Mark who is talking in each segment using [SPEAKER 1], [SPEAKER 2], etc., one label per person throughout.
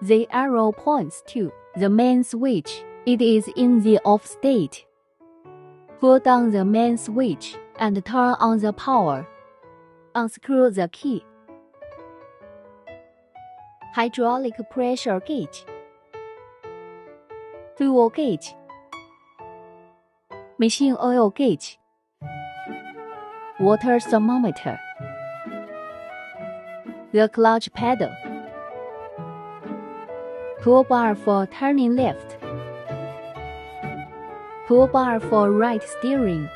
[SPEAKER 1] The arrow points to the main switch. It is in the off state. Pull down the main switch and turn on the power. Unscrew the key. Hydraulic pressure gauge. Fuel gauge. Machine oil gauge. Water thermometer. The clutch pedal. Pull bar for turning left. Pull bar for right steering.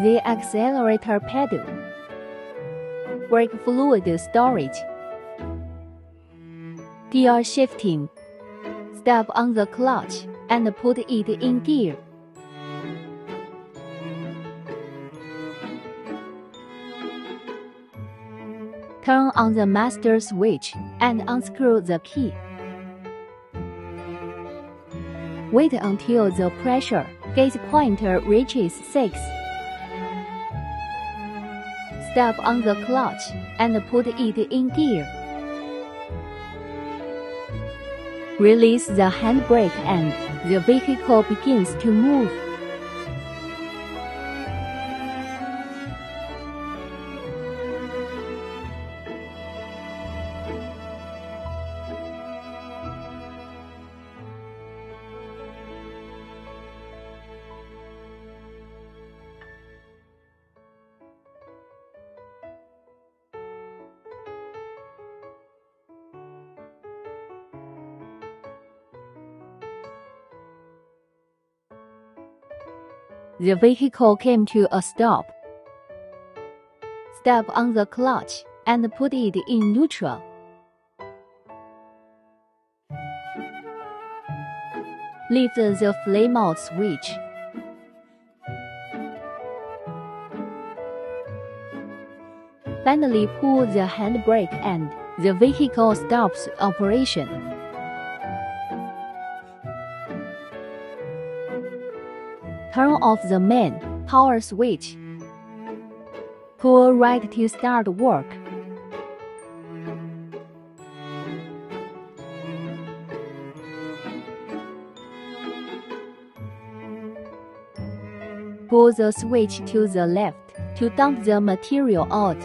[SPEAKER 1] The accelerator pedal. Brake fluid storage. Gear shifting. Step on the clutch and put it in gear. Turn on the master switch and unscrew the key. Wait until the pressure gauge pointer reaches 6. Step on the clutch and put it in gear. Release the handbrake and the vehicle begins to move. The vehicle came to a stop. Step on the clutch and put it in neutral. Lift the flame out switch. Finally pull the handbrake and the vehicle stops operation. Turn off the main power switch. Pull right to start work. Pull the switch to the left to dump the material out.